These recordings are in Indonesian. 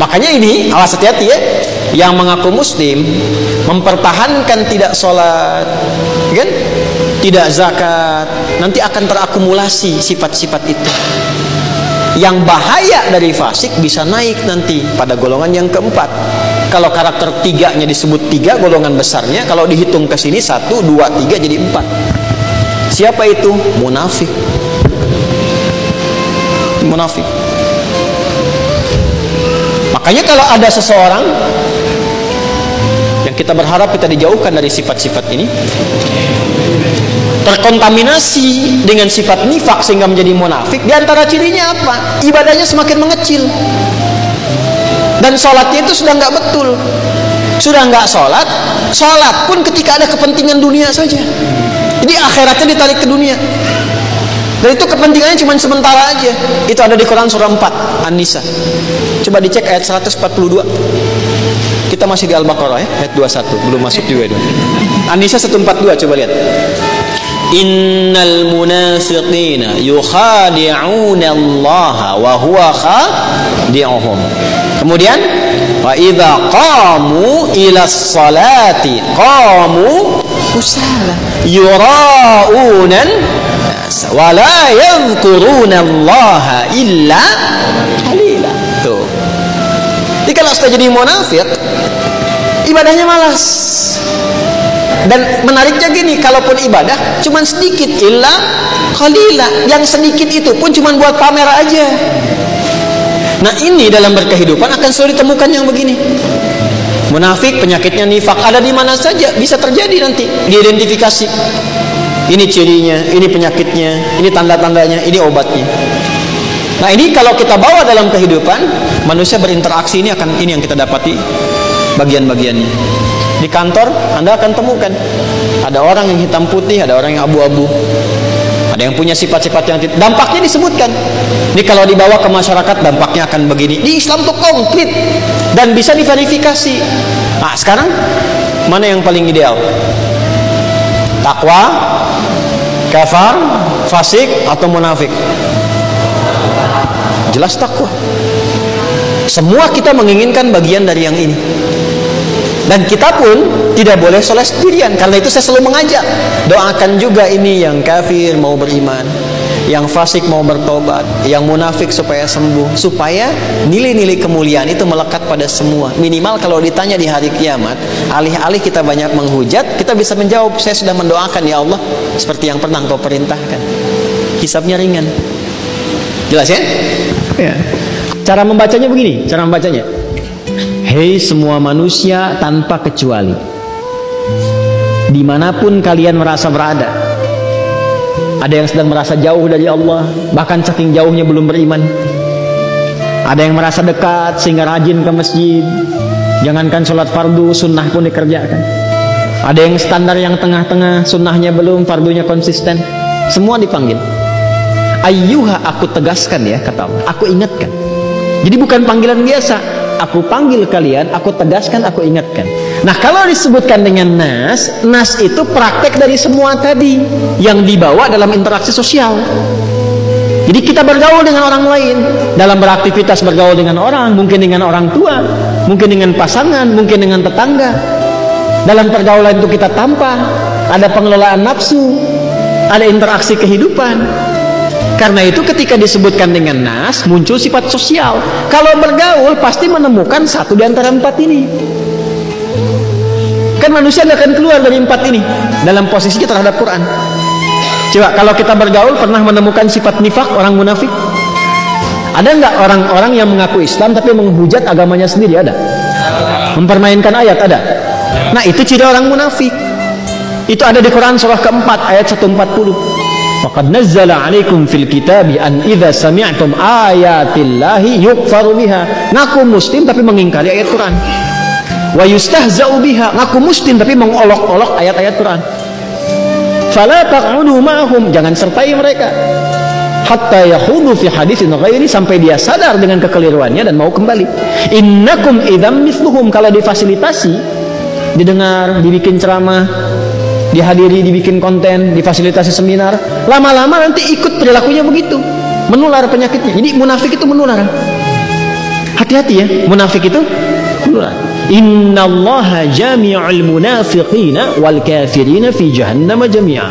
Makanya ini awas hati-hati ya. Yang mengaku muslim mempertahankan tidak sholat, kan? Tidak zakat, nanti akan terakumulasi sifat-sifat itu. Yang bahaya dari fasik bisa naik nanti pada golongan yang keempat. Kalau karakter tiganya disebut tiga golongan besarnya, kalau dihitung ke sini satu, dua, tiga jadi empat. Siapa itu? Munafik. Munafik. Makanya kalau ada seseorang yang kita berharap kita dijauhkan dari sifat-sifat ini terkontaminasi dengan sifat nifak sehingga menjadi munafik di antara cirinya apa? ibadahnya semakin mengecil. Dan sholatnya itu sudah nggak betul. Sudah nggak sholat sholat pun ketika ada kepentingan dunia saja. Jadi akhiratnya ditarik ke dunia dan itu kepentingannya cuma sementara aja. Itu ada di Quran surah 4 An-Nisa. Coba dicek ayat 142 kita masih di Al-Baqarah ya ayat 21 belum masuk juga itu. An-Nisa 142 coba lihat. Innal munafiqina yukhadi'una Allah wa huwa khadi'uhum. Kemudian wa idza qamu ila salati qamu kusala yura'unan wa la yadhkuruna Allah illa qalila. Tuh. Jadi kalau sudah jadi munafik ibadahnya malas. Dan menariknya gini kalaupun ibadah cuman sedikit illa qalila. Yang sedikit itu pun cuman buat pamer aja. Nah ini dalam berkehidupan akan selalu ditemukan yang begini. Munafik penyakitnya nifak ada di mana saja bisa terjadi nanti diidentifikasi ini cirinya ini penyakitnya ini tanda-tandanya ini obatnya nah ini kalau kita bawa dalam kehidupan manusia berinteraksi ini akan ini yang kita dapati bagian-bagiannya di kantor Anda akan temukan ada orang yang hitam putih, ada orang yang abu-abu. Ada yang punya sifat-sifat yang dampaknya disebutkan. Ini kalau dibawa ke masyarakat dampaknya akan begini. Di Islam tuh konkret dan bisa diverifikasi. Nah, sekarang mana yang paling ideal? Takwa, kafar, fasik atau munafik? Jelas takwa. Semua kita menginginkan bagian dari yang ini. Dan kita pun tidak boleh sholat sendirian. Karena itu saya selalu mengajak. Doakan juga ini yang kafir mau beriman. Yang fasik mau bertobat. Yang munafik supaya sembuh. Supaya nilai-nilai kemuliaan itu melekat pada semua. Minimal kalau ditanya di hari kiamat. Alih-alih kita banyak menghujat. Kita bisa menjawab. Saya sudah mendoakan ya Allah. Seperti yang pernah kau perintahkan. Hisapnya ringan. Jelas ya? Ya. Cara membacanya begini. Cara membacanya. Hei semua manusia tanpa kecuali Di mana pun kalian merasa berada Ada yang sedang merasa jauh dari Allah Bahkan saking jauhnya belum beriman. Ada yang merasa dekat sehingga rajin ke masjid. Jangankan sholat fardu sunnah pun dikerjakan. Ada yang standar yang tengah-tengah Sunnahnya belum, fardunya konsisten. Semua dipanggil. Ayyuha aku tegaskan ya kata Allah. Aku ingatkan. Jadi bukan panggilan biasa. Aku panggil kalian, aku tegaskan, aku ingatkan. Nah, kalau disebutkan dengan nas, nas itu praktek dari semua tadi yang dibawa dalam interaksi sosial. Jadi kita bergaul dengan orang lain dalam beraktivitas bergaul dengan orang, mungkin dengan orang tua, mungkin dengan pasangan, mungkin dengan tetangga. Dalam pergaulan itu kita tampak ada pengelolaan nafsu, ada interaksi kehidupan. Karena itu ketika disebutkan dengan nas muncul sifat sosial. Kalau bergaul pasti menemukan satu di antara empat ini. Kan manusia tidak akan keluar dari empat ini dalam posisinya terhadap Quran. Coba kalau kita bergaul pernah menemukan sifat nifak orang munafik? Ada nggak orang-orang yang mengaku Islam tapi menghujat agamanya sendiri? Ada. Mempermainkan ayat ada. Nah itu ciri orang munafik. Itu ada di Quran surah keempat ayat 140. Faqad nazzala 'alaikum fil kitabi an idza sami'tum ayatillahi yukfaru biha. Ngaku muslim tapi mengingkari ayat Quran. Wa yustahza'u biha. Ngaku muslim tapi mengolok-olok ayat-ayat Quran. Fala taq'udu ma'hum. Jangan sertai mereka. Hatta yahudu fi hadisin ghairi sampai dia sadar dengan kekeliruannya dan mau kembali. Innakum idzam mithluhum kalau difasilitasi didengar, dibikin ceramah, dihadiri, dibikin konten, difasilitasi seminar, lama-lama nanti ikut perilakunya begitu, menular penyakitnya. Jadi munafik itu menular. Hati-hati ya, munafik itu Innallaha jami'ul munafiqina wal kafirina fi jahannam jami'a.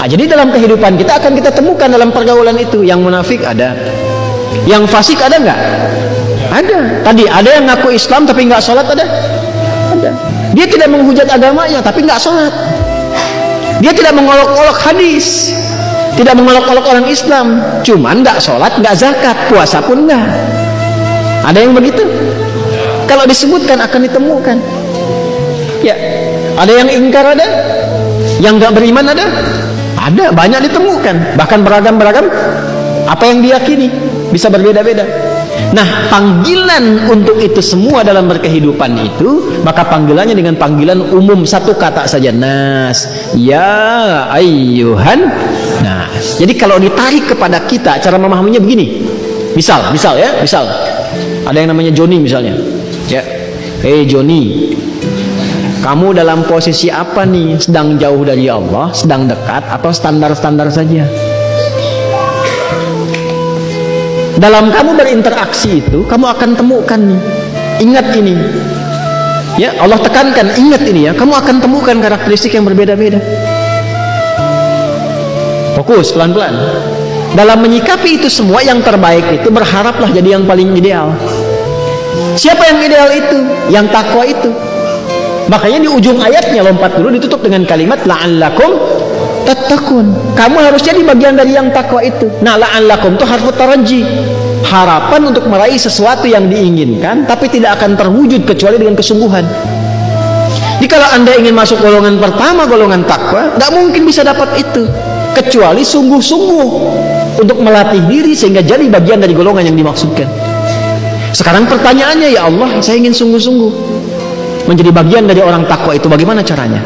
Nah, jadi dalam kehidupan kita akan kita temukan dalam pergaulan itu yang munafik ada, yang fasik ada nggak? Ada. Tadi ada yang ngaku Islam tapi nggak sholat ada? Ada. Dia tidak menghujat agamanya tapi nggak sholat. Dia tidak mengolok-olok hadis, tidak mengolok-olok orang Islam, cuman nggak sholat, nggak zakat, puasa pun nggak. Ada yang begitu? Kalau disebutkan akan ditemukan. Ya, ada yang ingkar ada, yang nggak beriman ada, ada banyak ditemukan, bahkan beragam-beragam. Apa yang diyakini bisa berbeda-beda. Nah, panggilan untuk itu semua dalam berkehidupan itu, maka panggilannya dengan panggilan umum satu kata saja, nas. Ya ayyuhan nas. Jadi kalau ditarik kepada kita, cara memahaminya begini. Misal, misal ya, misal. Ada yang namanya Joni misalnya. Ya. Hei Joni, kamu dalam posisi apa nih? Sedang jauh dari Allah, sedang dekat atau standar-standar saja? Dalam kamu berinteraksi itu, kamu akan temukan nih. Ingat ini. Ya, Allah tekankan, ingat ini ya. Kamu akan temukan karakteristik yang berbeda-beda. Fokus pelan-pelan. Dalam menyikapi itu semua yang terbaik itu berharaplah jadi yang paling ideal. Siapa yang ideal itu? Yang takwa itu. Makanya di ujung ayatnya lompat dulu ditutup dengan kalimat la'allakum tattaqun. Kamu harus jadi bagian dari yang takwa itu. Nah, la'allakum itu harfu taraji. Harapan untuk meraih sesuatu yang diinginkan tapi tidak akan terwujud kecuali dengan kesungguhan. Jadi kalau Anda ingin masuk golongan pertama, golongan takwa, nggak mungkin bisa dapat itu kecuali sungguh-sungguh untuk melatih diri sehingga jadi bagian dari golongan yang dimaksudkan. Sekarang pertanyaannya ya Allah, saya ingin sungguh-sungguh menjadi bagian dari orang takwa itu bagaimana caranya?